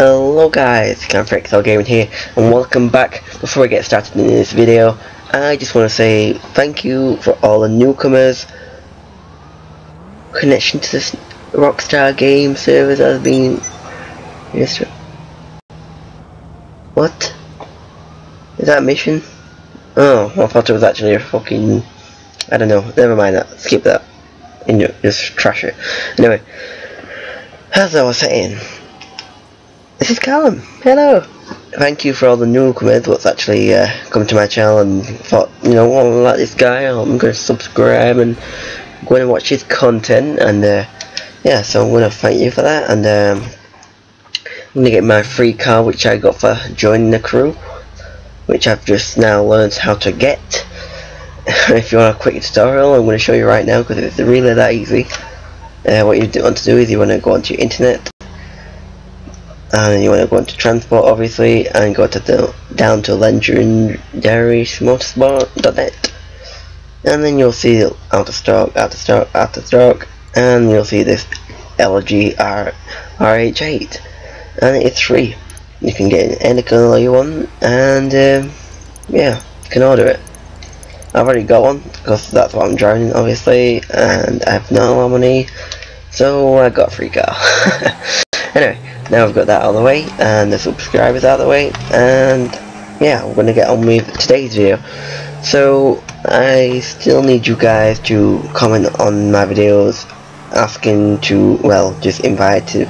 Hello guys, The Excel Gaming here, and welcome back. Before we get started in this video, I just want to say thank you for all the newcomers. Connection to this Rockstar game service has been... Yes, What? Is that mission? Oh, I thought it was actually a fucking... I don't know, never mind that, skip that. And just trash it. Anyway, as I was saying, this is Callum. Hello. Thank you for all the new comments what's actually uh, come to my channel and thought, you know, I like this guy, I'm going to subscribe and go and watch his content and uh, yeah, so I'm going to thank you for that and um, I'm going to get my free car which I got for joining the crew which I've just now learned how to get. if you want a quick tutorial, I'm going to show you right now because it's really that easy. Uh, what you want to do is you want to go onto your internet and you want to go into transport obviously and go to the down to legendarymotorsport.net and then you'll see out of stock, out of stock, out of stock and you'll see this Elegy RH8 and it's free. You can get any colour you want and um, yeah you can order it. I've already got one because that's what I'm driving obviously and I have no money so I got a free car. Anyway now I've got that out of the way and the subscribers out of the way and yeah we're gonna get on with today's video. So I still need you guys to comment on my videos asking to well just invite to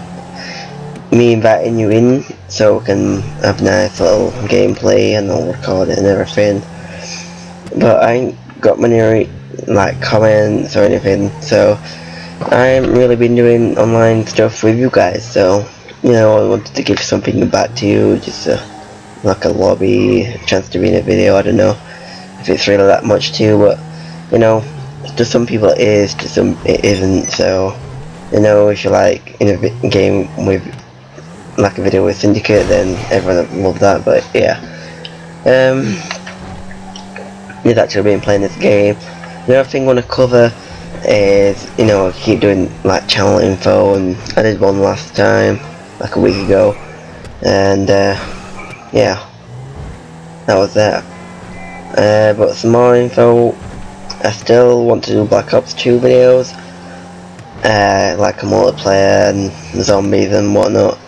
me inviting you in so we can have nice little gameplay and I'll record it and everything. But I ain't got many like comments or anything so I haven't really been doing online stuff with you guys so you know, I wanted to give something back to you, just like a lobby, a chance to be in a video, I don't know if it's really that much to you, but, you know, to some people it is, to some it isn't, so, you know, if you like in a game with, like a video with Syndicate, then everyone will love that, but yeah. Um, you've actually been playing this game. The other thing I want to cover is, you know, I keep doing like channel info, and I did one last time like a week ago. And uh, yeah. That was that. Uh, but some more info. I still want to do Black Ops 2 videos. Uh, like a multiplayer and zombies and whatnot.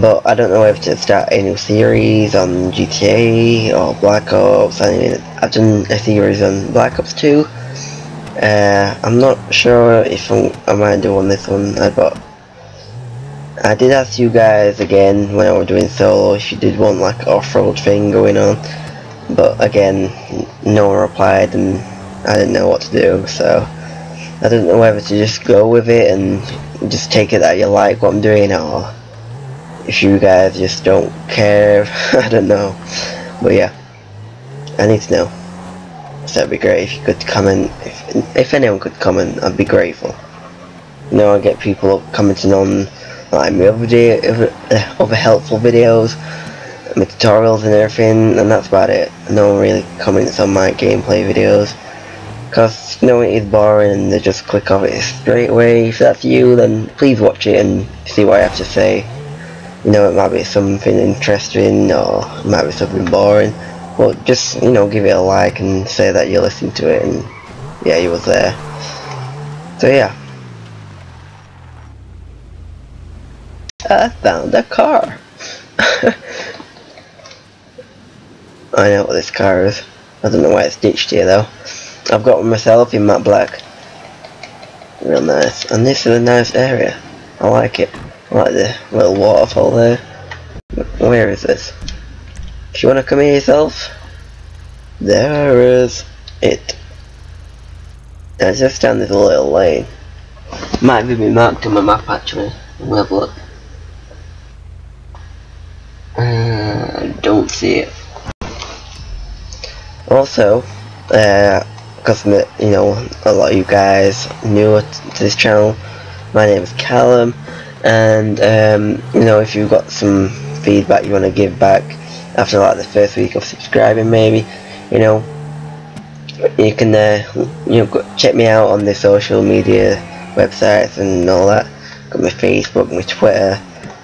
But I don't know if to start a new series on GTA or Black Ops. I mean I've done a series on Black Ops 2 uh, I'm not sure if I'm, I might do on this one. But I did ask you guys again when I was doing solo if you did want like off-road thing going on. But again no one replied and I didn't know what to do so I didn't know whether to just go with it and just take it that you like what I'm doing or if you guys just don't care. I don't know. But yeah. I need to know. So that'd be great if you could comment if, if anyone could comment I'd be grateful. You know I get people commenting on like my other, day, other, helpful videos, my tutorials and everything, and that's about it. No one really comments on my gameplay videos. Because, you know, it is boring and they just click off it straight away. If that's you, then please watch it and see what I have to say. You know, it might be something interesting or it might be something boring. But just, you know, give it a like and say that you listened to it and yeah, you was there. So yeah. I found a car. I know what this car is. I don't know why it's ditched here though. I've got one myself in matte black. Real nice. And this is a nice area. I like it. I like the little waterfall there. Where is this? If you want to come here yourself, there is it. It's just down this little lane. Might be marked on my map actually. We'll have a look. Don't see it. Also, because uh, you know a lot of you guys new to this channel, my name is Callum, and um, you know if you've got some feedback you want to give back after like the first week of subscribing, maybe you know you can uh, you know check me out on the social media websites and all that. Got my Facebook, my Twitter,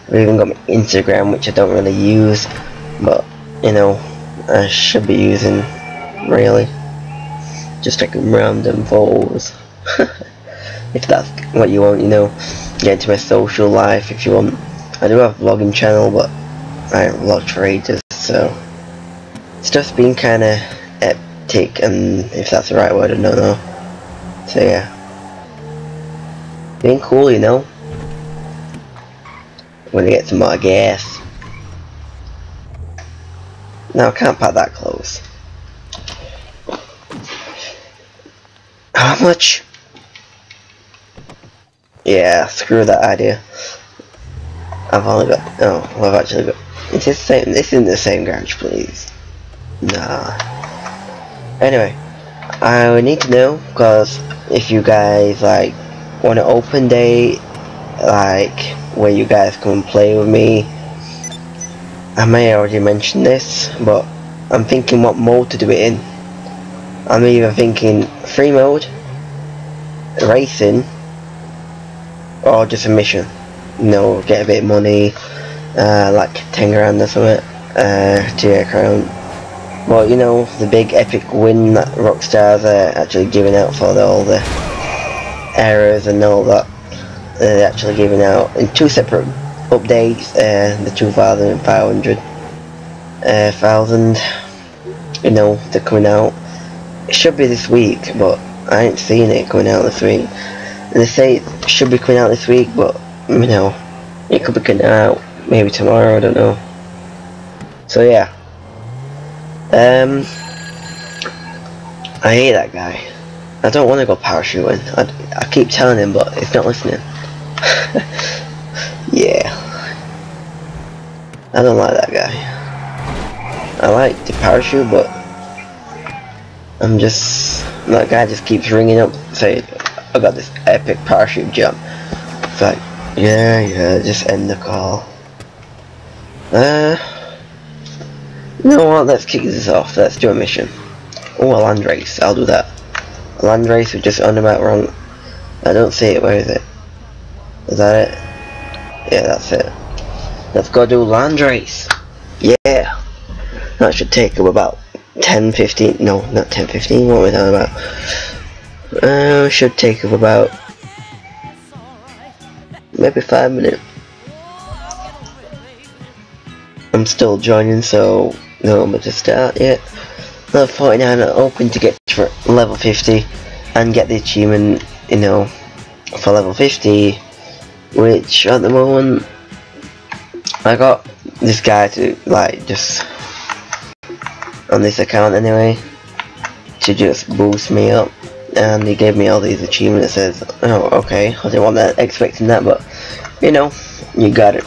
I've even got my Instagram, which I don't really use, but you know, I should be using really. Just like random photos. if that's what you want, you know, get into my social life if you want. I do have a vlogging channel, but I haven't vlogged for ages, so it's just been kind of hectic, and if that's the right word, I don't know. So yeah, being cool, you know. When I get some more gas. No, I can't park that close. How much? Yeah, screw that idea. I've only got. Oh, well, I've actually got. It's the same. This isn't the same garage, please. Nah. Anyway, I need to know because if you guys like want an open day, like where you guys and play with me. I may already mention this, but I'm thinking what mode to do it in. I'm either thinking free mode, racing, or just a mission. You know, get a bit of money, uh, like 10 grand or something, uh, to a crown. Well, you know, the big epic win that Rockstar's are actually giving out for the, all the errors and all that. They're actually giving out in two separate updates, uh, the 2500 uh, thousand, you know, they're coming out. It should be this week, but I ain't seen it coming out this week. And they say it should be coming out this week, but, you know, it could be coming out maybe tomorrow, I don't know. So yeah. Um, I hate that guy. I don't want to go parachuting. I, I keep telling him, but he's not listening. I don't like that guy. I like the parachute, but I'm just that guy just keeps ringing up saying I got this epic parachute jump. It's like, yeah, yeah, just end the call. Uh, you know what? Let's kick this off. Let's do a mission. Oh, a land race. I'll do that. A land race with just on about wrong. I don't see it. Where is it? Is that it? Yeah, that's it. Let's go do land race. Yeah. That should take about 10, 15, no, not 10, 15, what are we talking about? Uh, should take about maybe 5 minutes. I'm still joining, so no, going to start yet. Level 49 are open to get for level 50 and get the achievement, you know, for level 50 which at the moment I got this guy to like just on this account anyway to just boost me up. And he gave me all these achievements says oh okay I didn't want that expecting that but you know you got it.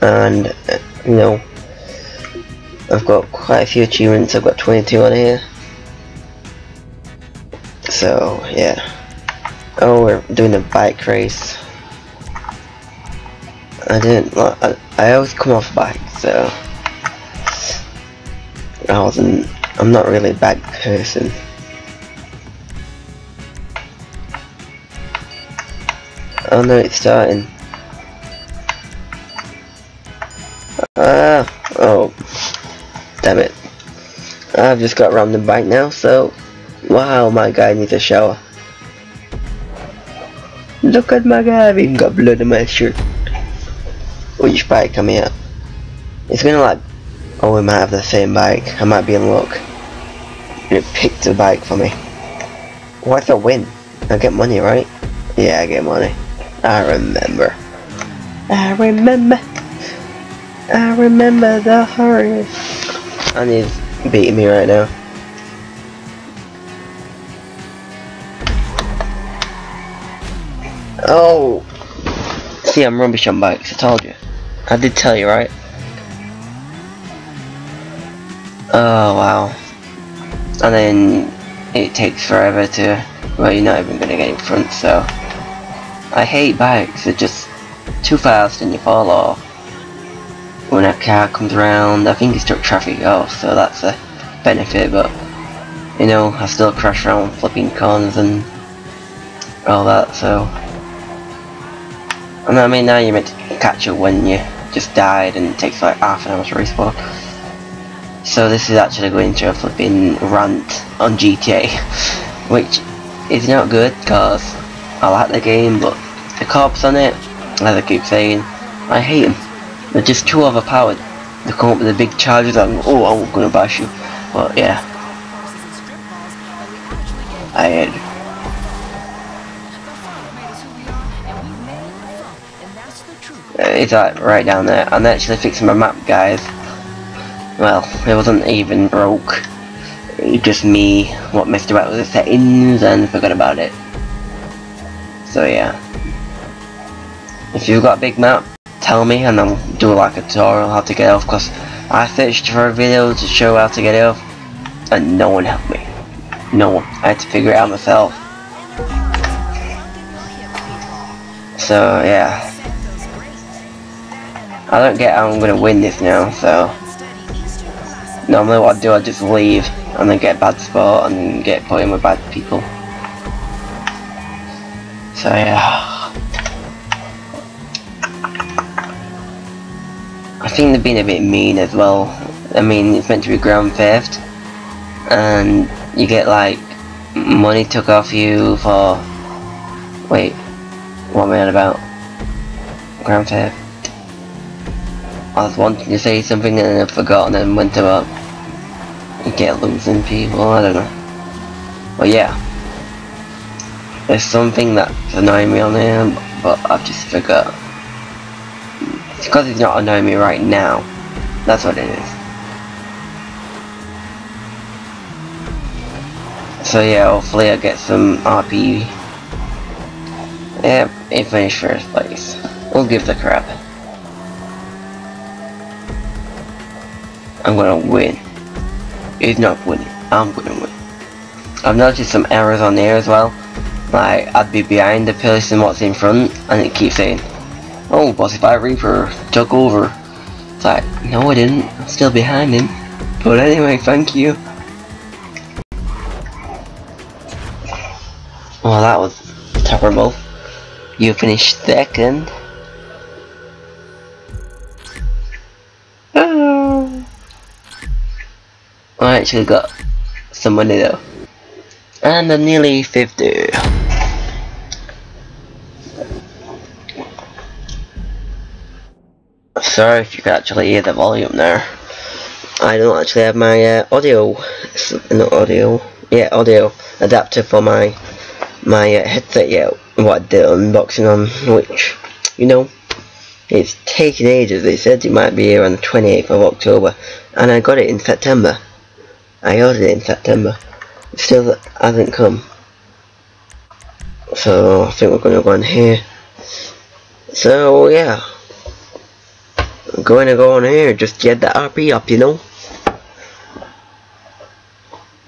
And you know I've got quite a few achievements. I've got 22 on here. So yeah. Oh we're doing a bike race I didn't. I, I always come off bike, so I wasn't. I'm not really a bad person. Oh no, it's starting. Ah, oh, damn it. I've just got the bike now, so wow, my guy needs a shower. Look at my guy, I've even got blood in my shirt which bike I'm at. It's gonna like, oh we might have the same bike, I might be in luck. It picked the bike for me. What's a win? I get money, right? Yeah, I get money. I remember. I remember. I remember the hurry. And he's beating me right now. Oh! See, I'm rubbish on bikes, I told you. I did tell you, right? Oh, wow. And then it takes forever to, well, you're not even going to get in front, so. I hate bikes, they're just too fast and you fall off. When a car comes around, I think it's took traffic off, so that's a benefit, but, you know, I still crash around flipping cons and all that, so. I mean, now you're meant to catch up when you just died and it takes like half an hour to respawn. So this is actually going to a flipping rant on GTA, which is not good because I like the game, but the cops on it, as I keep saying, I hate them. They're just too overpowered. They come up with the big charges and oh, I'm gonna bash you. But yeah, I Uh, it's like right down there. I'm actually fixing my map, guys. Well, it wasn't even broke. It just me what messed about with the settings and forgot about it. So yeah. If you've got a big map, tell me and I'll do like a tutorial how to get off because I searched for a video to show how to get off and no one helped me. No one. I had to figure it out myself. So yeah. I don't get how I'm gonna win this now, so normally what I do I just leave and then get a bad spot and get put in with bad people. So yeah. I think they've been a bit mean as well. I mean it's meant to be Grand Theft and you get like money took off you for wait what am I on about? Grand Theft I was wanting to say something and I forgot and went about you get losing people, I don't know. But yeah. There's something that's annoying me on here, but I've just forgot. It's because it's not annoying me right now. That's what it is. So yeah, hopefully I get some RP. Yeah, it finished first place. We'll give the crap. I'm gonna win. He's not winning. I'm gonna win. I've noticed some errors on there as well. Like, I'd be behind the person what's in front, and it keeps saying, Oh, Bossy Fire Reaper took over. It's like, no I didn't. I'm still behind him. But anyway, thank you. Well, that was terrible. You finished second. Ah. I actually got some money though. And I'm nearly 50. Sorry if you can actually hear the volume there. I don't actually have my uh, audio, not audio, yeah, audio adapter for my my uh, headset yet. What the unboxing on, which you know, it's taken ages. They said it might be here on the 28th of October, and I got it in September. I ordered it in September. It still hasn't come. So I think we're going to go in here. So yeah. I'm going to go on here. Just get the RP up, you know.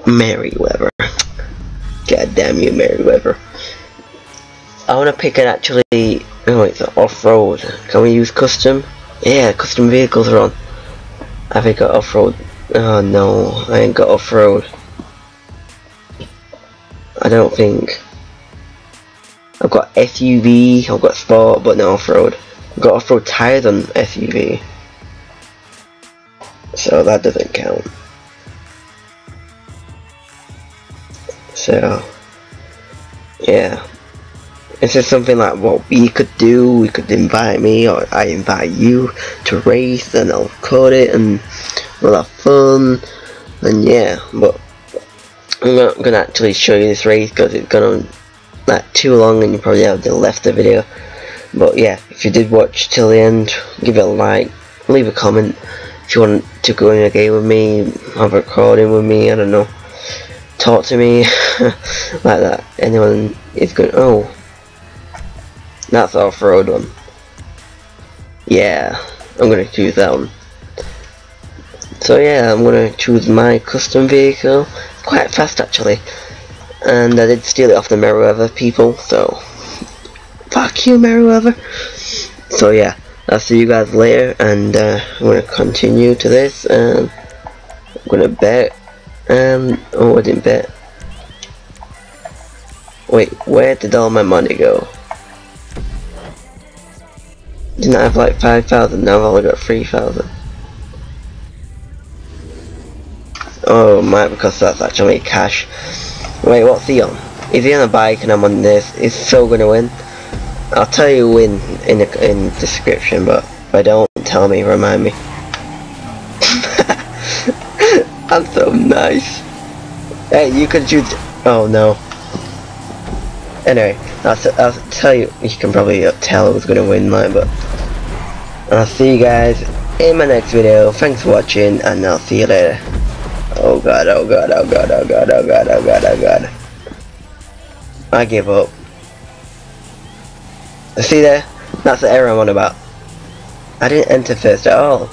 Merryweather. God damn you, Merryweather. I want to pick it actually. Oh, it's off-road. Can we use custom? Yeah, custom vehicles are on. I think off-road Oh no, I ain't got off-road. I don't think. I've got SUV, I've got sport, but no off-road. I've got off-road tires on SUV. So that doesn't count. So, yeah. Is something like what we could do. We could invite me, or I invite you to race, and I'll code it, and we'll have fun. And yeah, but I'm not gonna actually show you this race because it's gonna like too long, and you probably have left the video. But yeah, if you did watch till the end, give it a like, leave a comment. If you want to go in a game with me, have a recording with me, I don't know, talk to me like that. Anyone is good. Oh, that's off-road one. Yeah, I'm gonna choose that one. So yeah, I'm gonna choose my custom vehicle. Quite fast actually. And I did steal it off the Merryweather people, so fuck you Merryweather. So yeah, I'll see you guys later and uh, I'm gonna continue to this and I'm gonna bet and oh I didn't bet. Wait, where did all my money go? Didn't I have like 5,000? Now I've only got 3,000. Oh, might because that's actually cash. Wait, what's he on? Is he on a bike and I'm on this? He's still gonna win. I'll tell you win in the in the description, but if I don't, tell me, remind me. I'm so nice. Hey, you could choose. Oh no. Anyway, I'll, I'll tell you. You can probably tell who's gonna win, like, but I'll see you guys in my next video. Thanks for watching, and I'll see you later. Oh god, oh god, oh god, oh god, oh god, oh god, oh god. I give up. See there? That's the error I'm on about. I didn't enter first at all.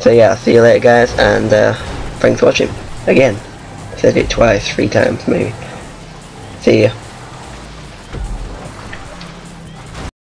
So yeah, I'll see you later guys, and uh, thanks for watching. Again. I said it twice, three times maybe. See ya.